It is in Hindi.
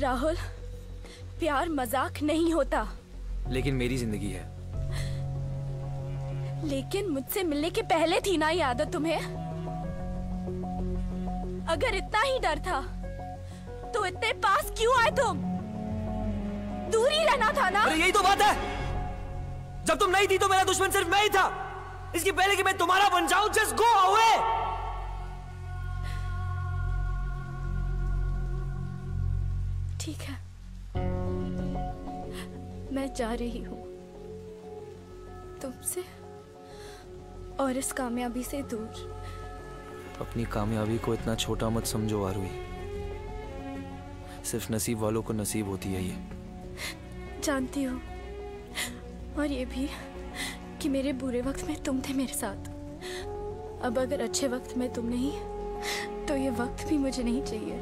राहुल प्यार मज़ाक नहीं होता। लेकिन मेरी ज़िंदगी है। लेकिन मुझसे मिलने के पहले थी ना ये आदत तुम्हें? अगर इतना ही डर था तो इतने पास क्यों आए तुम? दूर ही रहना था ना? अरे यही तो बात है। जब तुम नहीं थी तो मेरा दुश्मन सिर्फ़ मैं ही था। इसके पहले कि मैं तुम्हारा बन जाऊँ जस्ट गो अवे ठीक है। मैं जा रही हूँ। तुमसे और इस कामयाबी से दूर। अपनी कामयाबी को इतना छोटा मत समझो आरुई सिर्फ़ नसीब वालों को नसीब होती है ये। जानती हूँ। और ये भी कि मेरे बुरे वक्त में तुम थे मेरे साथ। अब अगर अच्छे वक्त में तुम नहीं तो ये वक्त भी मुझे नहीं चाहिए।